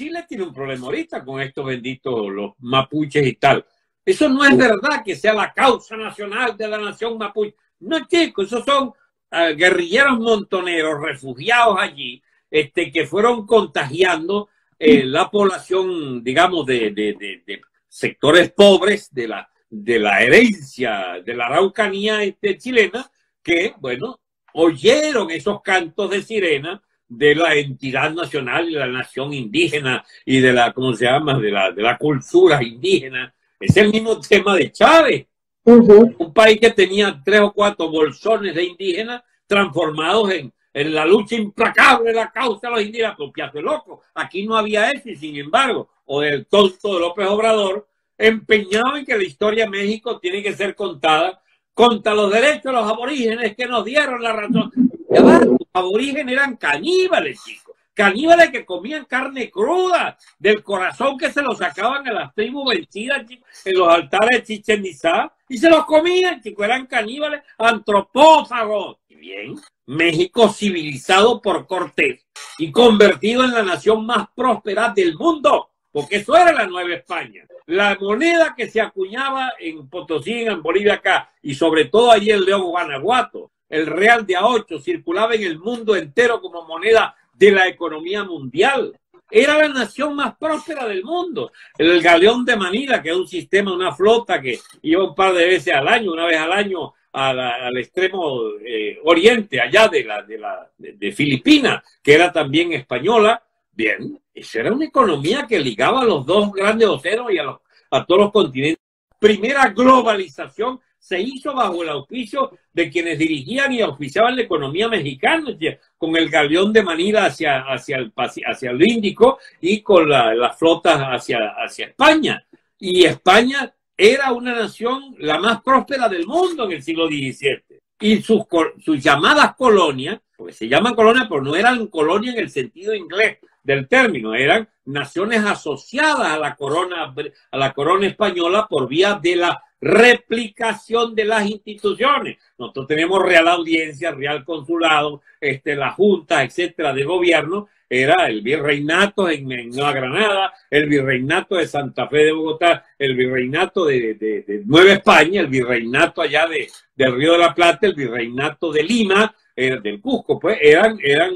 Chile tiene un problema ahorita con estos benditos, los mapuches y tal. Eso no es verdad que sea la causa nacional de la nación mapuche. No, chicos, esos son uh, guerrilleros montoneros refugiados allí, este, que fueron contagiando eh, la población, digamos, de, sectores pobres de la, de la herencia de la araucanía este, chilena, que, bueno, oyeron esos cantos de sirena de la entidad nacional y la nación indígena y de la, ¿cómo se llama?, de la, de la cultura indígena. Es el mismo tema de Chávez. Uh -huh. Un país que tenía tres o cuatro bolsones de indígenas transformados en, en la lucha implacable de la causa de los indígenas, de loco. Aquí no había eso y sin embargo, o del tonto de López Obrador, empeñado en que la historia de México tiene que ser contada contra los derechos de los aborígenes que nos dieron la razón. Ya va, los aborígenes eran caníbales, chicos. Caníbales que comían carne cruda del corazón que se lo sacaban a las tribus vencidas en los altares de Chichen Itzá y se los comían, chicos. Eran caníbales antropófagos. Bien, México civilizado por Cortés y convertido en la nación más próspera del mundo, porque eso era la Nueva España. La moneda que se acuñaba en Potosí, en Bolivia acá, y sobre todo allí en León, Guanajuato, el real de A8 circulaba en el mundo entero como moneda de la economía mundial. Era la nación más próspera del mundo. El galeón de Manila, que es un sistema, una flota que iba un par de veces al año, una vez al año al extremo eh, oriente, allá de Filipinas, que era también española. Bien, esa era una economía que ligaba a los dos grandes océanos y a, los, a todos los continentes. Primera globalización se hizo bajo el auspicio de quienes dirigían y auspiciaban la economía mexicana, con el galeón de Manila hacia, hacia, el, hacia el Índico y con las la flotas hacia, hacia España. Y España era una nación la más próspera del mundo en el siglo XVII. Y sus, sus llamadas colonias, porque se llaman colonias, pero no eran colonias en el sentido inglés del término, eran naciones asociadas a la corona, a la corona española por vía de la replicación de las instituciones. Nosotros tenemos Real Audiencia, Real Consulado, este, la Junta, etcétera, de gobierno. Era el virreinato en, Nueva Granada, el virreinato de Santa Fe de Bogotá, el virreinato de, de, de Nueva España, el virreinato allá de, del Río de la Plata, el virreinato de Lima, eh, del Cusco, pues eran, eran,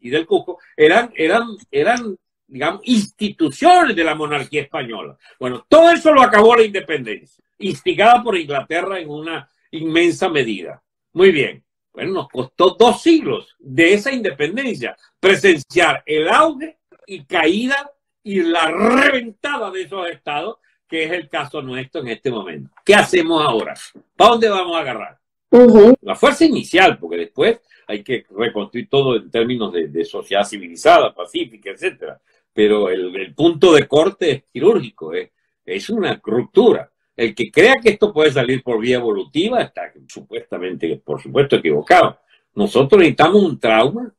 y del Cusco, eran, eran, eran digamos, instituciones de la monarquía española. Bueno, todo eso lo acabó la independencia, instigada por Inglaterra en una inmensa medida. Muy bien. Bueno, nos costó dos siglos de esa independencia presenciar el auge y caída y la reventada de esos estados, que es el caso nuestro en este momento. ¿Qué hacemos ahora? ¿Para dónde vamos a agarrar? Uh -huh. La fuerza inicial, porque después hay que reconstruir todo en términos de, de sociedad civilizada, pacífica, etcétera pero el, el, punto de corte es quirúrgico, es, es una ruptura. El que crea que esto puede salir por vía evolutiva está supuestamente, por supuesto, equivocado. Nosotros necesitamos un trauma,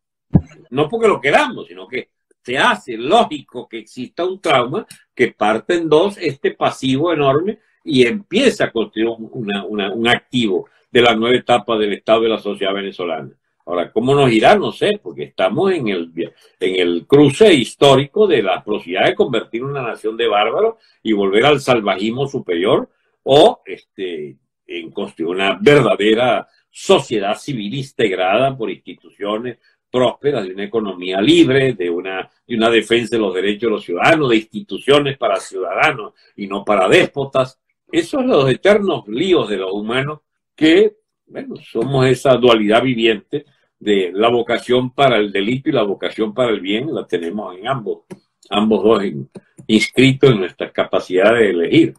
no porque lo queramos, sino que se hace lógico que exista un trauma que parte en dos este pasivo enorme y empieza a construir una, un activo de la nueva etapa del Estado de la sociedad venezolana. Ahora, ¿cómo nos irá? No sé, porque estamos en el, en el cruce histórico de la posibilidad de convertir una nación de bárbaros y volver al salvajismo superior o este, en construir una verdadera sociedad civil integrada por instituciones prósperas, de una economía libre, de una, de una defensa de los derechos de los ciudadanos, de instituciones para ciudadanos y no para déspotas. Esos son los eternos líos de los humanos que, bueno, somos esa dualidad viviente de la vocación para el delito y la vocación para el bien, la tenemos en ambos, ambos dos inscritos en nuestra capacidad de elegir.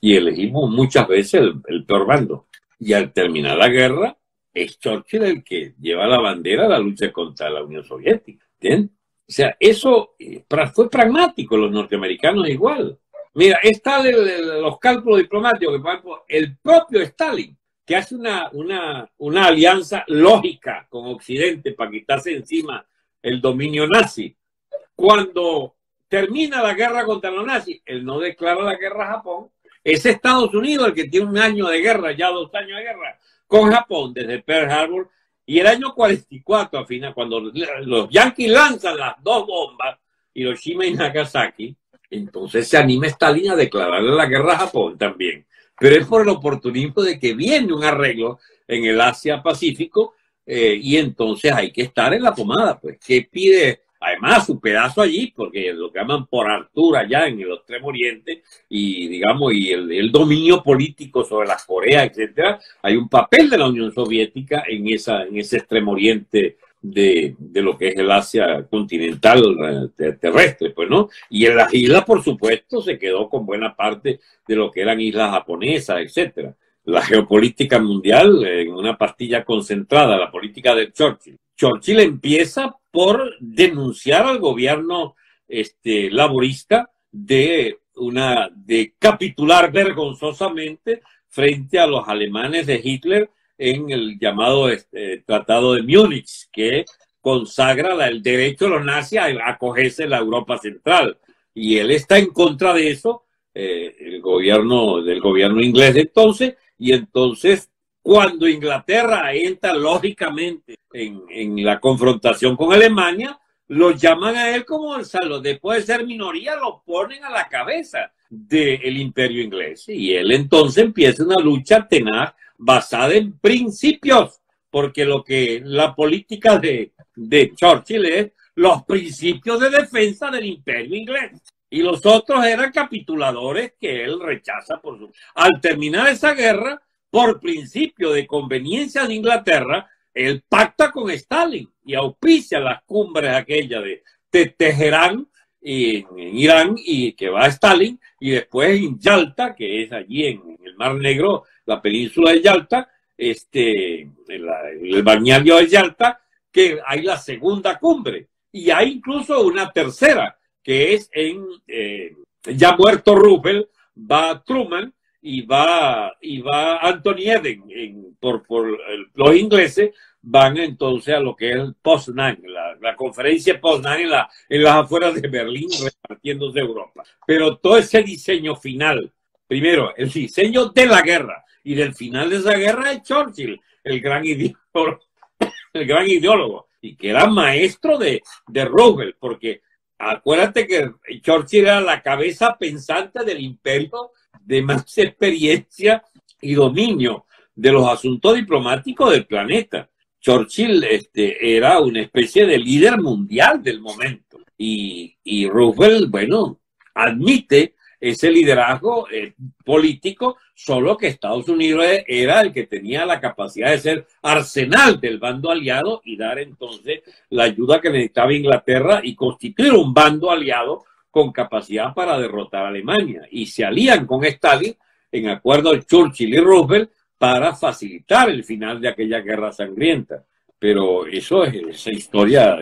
Y elegimos muchas veces el, el, peor bando. Y al terminar la guerra, es Churchill el que lleva la bandera a la lucha contra la Unión Soviética. O sea, eso fue pragmático, los norteamericanos igual. Mira, está los cálculos diplomáticos que, el propio Stalin que hace una, una, una alianza lógica con Occidente para quitarse encima el dominio nazi. Cuando termina la guerra contra los nazis, él no declara la guerra a Japón, es Estados Unidos el que tiene un año de guerra, ya dos años de guerra, con Japón desde Pearl Harbor, y el año 44, al final, cuando los yanquis lanzan las dos bombas, Hiroshima y Nagasaki, entonces se anima Stalin a declararle la guerra a Japón también. Pero es por el oportunismo de que viene un arreglo en el Asia-Pacífico eh, y entonces hay que estar en la pomada. Pues, ¿qué pide? Además, su pedazo allí, porque lo que llaman por altura allá en el Extremo Oriente y, digamos, y el, dominio político sobre las Coreas, etcétera, hay un papel de la Unión Soviética en, esa, en ese Extremo Oriente de, de, lo que es el Asia continental eh, terrestre, pues, ¿no? Y en las islas, por supuesto, se quedó con buena parte de lo que eran islas japonesas, etcétera. La geopolítica mundial en una pastilla concentrada, la política de Churchill. Churchill empieza por denunciar al gobierno este, laborista de una de capitular vergonzosamente frente a los alemanes de Hitler en el llamado este, Tratado de Múnich, que consagra el derecho de los nazis a acogerse en la Europa Central. Y él está en contra de eso, eh, el gobierno del gobierno inglés entonces, y entonces cuando Inglaterra entra lógicamente en, en la confrontación con Alemania, lo llaman a él como el. Después de ser minoría, lo ponen a la cabeza del imperio inglés. Y él entonces empieza una lucha tenaz basada en principios, porque lo que la política de, de Churchill es los principios de defensa del imperio inglés. Y los otros eran capituladores que él rechaza por su... Al terminar esa guerra, por principio de conveniencia de Inglaterra, él pacta con Stalin y auspicia las cumbres aquellas de, Teherán y, en, Irán y que va a Stalin y después en Yalta, que es allí en el Mar Negro, la península de Yalta, este, el, el de Yalta, que hay la segunda cumbre. Y hay incluso una tercera, que es en, eh, ya muerto Roosevelt, va Truman y va, y va Anthony Eden en, por, por los ingleses, van entonces a lo que es el Poznan, la, la conferencia Poznan en, la, en las afueras de Berlín, repartiéndose Europa. Pero todo ese diseño final, primero, el diseño de la guerra, y del final de esa guerra es Churchill, el gran ideólogo, el gran ideólogo y que era maestro de, de Roosevelt, porque acuérdate que Churchill era la cabeza pensante del imperio de más experiencia y dominio de los asuntos diplomáticos del planeta. Churchill este, era una especie de líder mundial del momento y, y Roosevelt, bueno, admite ese liderazgo eh, político, solo que Estados Unidos era el que tenía la capacidad de ser arsenal del bando aliado y dar entonces la ayuda que necesitaba Inglaterra y constituir un bando aliado con capacidad para derrotar a Alemania. Y se alían con Stalin en acuerdo Churchill y Roosevelt para facilitar el final de aquella guerra sangrienta. Pero eso es historia.